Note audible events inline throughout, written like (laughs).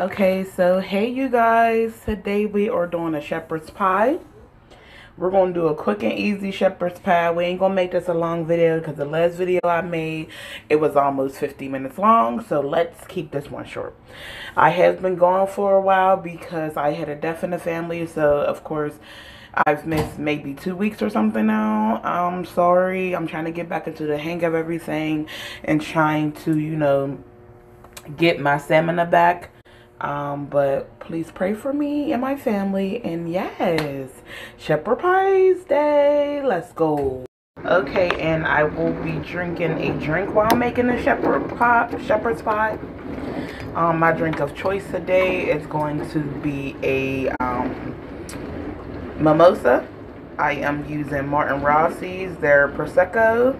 Okay, so hey you guys, today we are doing a shepherd's pie. We're going to do a quick and easy shepherd's pie. We ain't to make this a long video because the last video I made, it was almost 50 minutes long. So let's keep this one short. I have been gone for a while because I had a death in the family. So, of course, I've missed maybe two weeks or something now. I'm sorry. I'm trying to get back into the hang of everything and trying to, you know, get my stamina back. Um, but please pray for me and my family. And yes, Shepherd Pies Day. Let's go. Okay, and I will be drinking a drink while making the shepherd pie, shepherd's pie. Um, my drink of choice today is going to be a um, mimosa. I am using Martini Rossi's, their Prosecco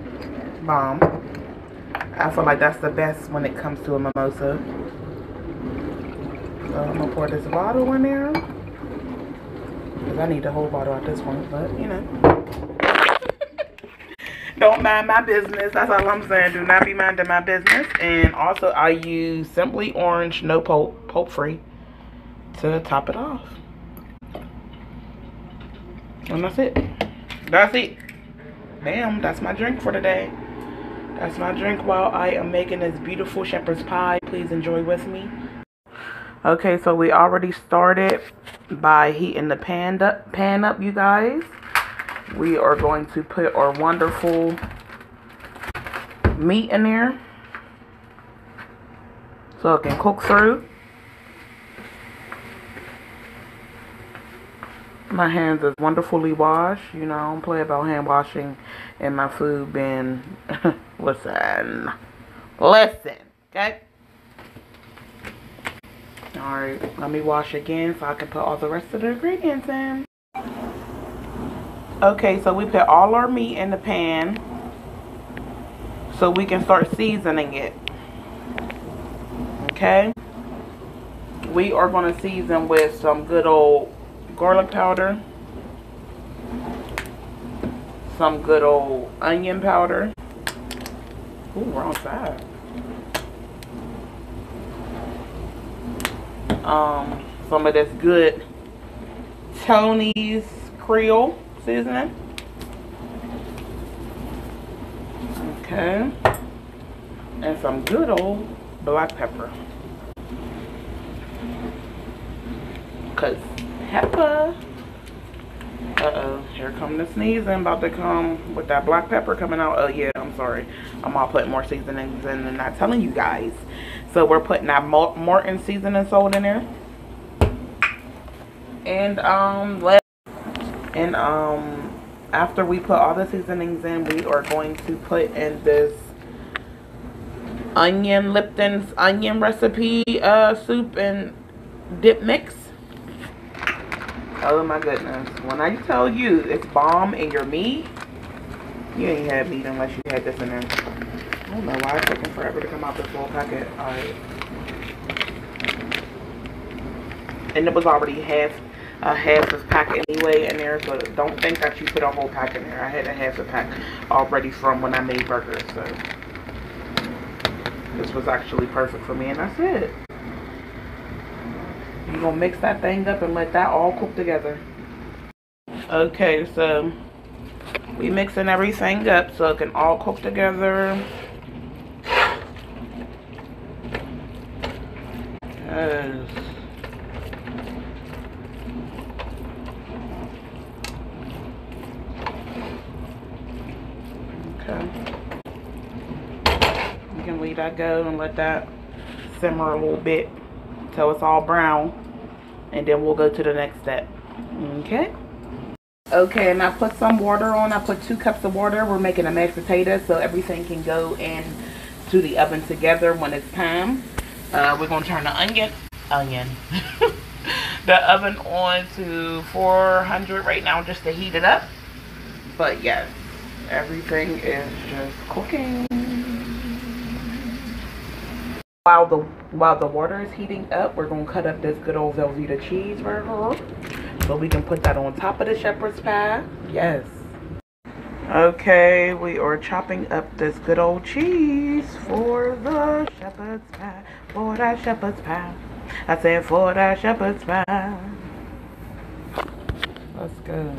bomb. I feel like that's the best when it comes to a mimosa. So I'm gonna pour this bottle in there. Because I need the whole bottle at this point, but you know. (laughs) Don't mind my business. That's all I'm saying. Do not be minding my business. And also, I use Simply Orange, no pulp, pulp free, to top it off. And that's it. That's it. Bam, that's my drink for today. That's my drink while I am making this beautiful shepherd's pie. Please enjoy with me. Okay, so we already started by heating the pan up, pan up, you guys. We are going to put our wonderful meat in there so it can cook through. My hands is wonderfully washed. You know, I don't play about hand washing and my food being, (laughs) listen, listen, okay? Alright, let me wash again so I can put all the rest of the ingredients in. Okay, so we put all our meat in the pan so we can start seasoning it. Okay? We are going to season with some good old garlic powder, some good old onion powder. Ooh, wrong side. Um, some of this good Tony's Creole seasoning. Okay. And some good old black pepper. Cause pepper. Uh-oh, here come the sneezing. About to come with that black pepper coming out. Oh, yeah, sorry. I'm all putting more seasonings in and not telling you guys. So we're putting that Morton seasoning salt in there. And um let and um after we put all the seasonings in, we are going to put in this onion Lipton's onion recipe uh soup and dip mix. Oh my goodness. When I tell you it's bomb in your meat, you ain't had meat unless you had this in there. I don't know why it's taking forever to come out this little packet. Alright. And it was already half a half of pack anyway in there, so don't think that you put a whole pack in there. I had a half a pack already from when I made burgers, so this was actually perfect for me, and that's it. You're gonna mix that thing up and let that all cook together. Okay, so we mixing everything up so it can all cook together. Yes. Okay. You can leave that go and let that simmer a little bit until it's all brown. And then we'll go to the next step. Okay. Okay, and I put some water on. I put two cups of water. We're making a mashed potato so everything can go in to the oven together when it's time. Uh, we're going to turn the onion, onion, (laughs) the oven on to 400 right now just to heat it up. But yes, everything is just cooking. While the while the water is heating up, we're going to cut up this good old Velveeta cheeseburger. So we can put that on top of the shepherd's pie. Yes. Okay, we are chopping up this good old cheese for the shepherd's pie. For that shepherd's pie. I said for that shepherd's pie. Let's go.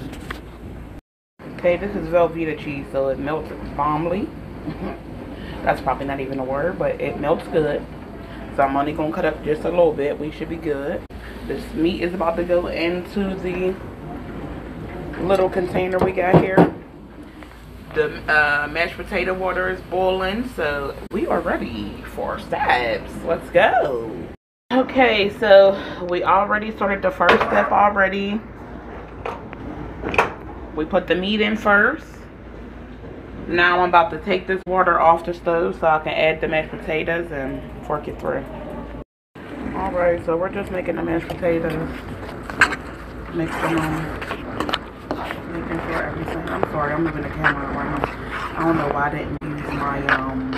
Okay, this is Velveeta cheese, so it melts bombly. (laughs) That's probably not even a word, but it melts good. So I'm only gonna cut up just a little bit. We should be good. This meat is about to go into the little container we got here. The uh, mashed potato water is boiling, so we are ready for stabs. Let's go. Okay, so we already started the first step already. We put the meat in first. Now I'm about to take this water off the stove so I can add the mashed potatoes and fork it through. Alright, so we're just making the mashed potatoes. Mix them on making sure everything. I'm sorry, I'm moving the camera around. I don't know why I didn't use my um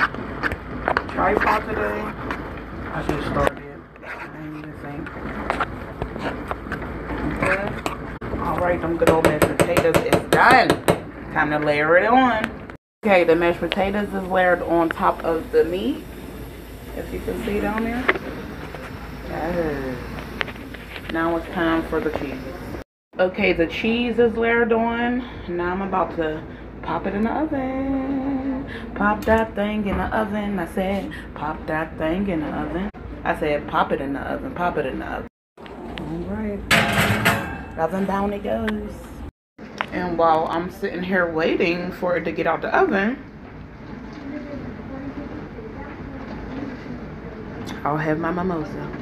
tripod today. I just started. I didn't even think. Okay. Alright, them good old mashed potatoes is done. Time to layer it on. Okay, the mashed potatoes is layered on top of the meat. If you can see down there. Yes. Now it's time for the cheese. Okay, the cheese is layered on. Now I'm about to pop it in the oven. Pop that thing in the oven. I said, pop that thing in the oven. I said, pop it in the oven. Pop it in the oven. All right. Oven down it goes. And while I'm sitting here waiting for it to get out the oven, I'll have my mimosa.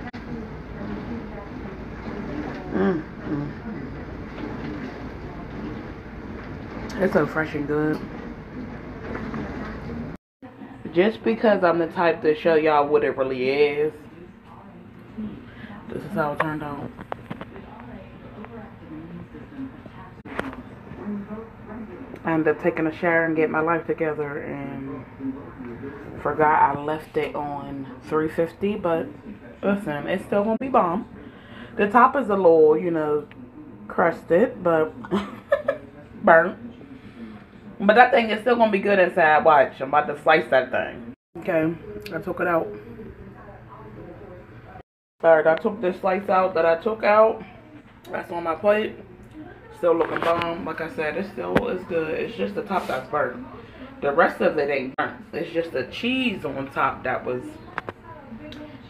Mmm. It's so fresh and good. Just because I'm the type to show y'all what it really is. This is how it turned out. I ended up taking a shower and getting my life together and forgot I left it on 350 but listen it's still gonna be bomb the top is a little you know crusted but (laughs) burnt but that thing is still gonna be good inside. Watch, I'm about to slice that thing. Okay, I took it out. Alright, I took this slice out that I took out. That's on my plate. Still looking bomb. Like I said, it still is good. It's just the top that's burnt. The rest of it ain't burnt. It's just the cheese on top that was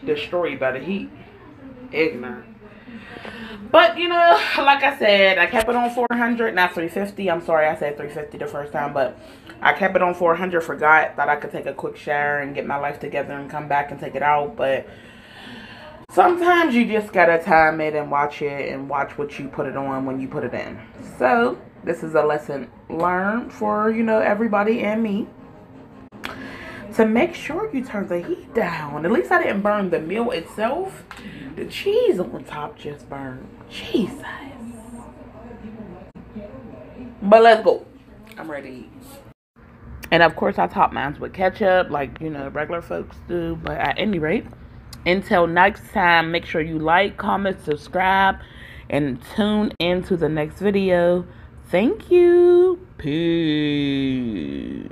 destroyed by the heat. Ignorant. But, you know, like I said, I kept it on 400, not 350. I'm sorry, I said 350 the first time, but I kept it on 400. Forgot that I could take a quick shower and get my life together and come back and take it out. But sometimes you just gotta time it and watch it and watch what you put it on when you put it in. So, this is a lesson learned for, you know, everybody and me to make sure you turn the heat down. At least I didn't burn the meal itself. The cheese on top just burned. Jesus. But let's go. I'm ready. And of course, I top mine with ketchup, like, you know, regular folks do. But at any rate, until next time, make sure you like, comment, subscribe, and tune into the next video. Thank you. Peace.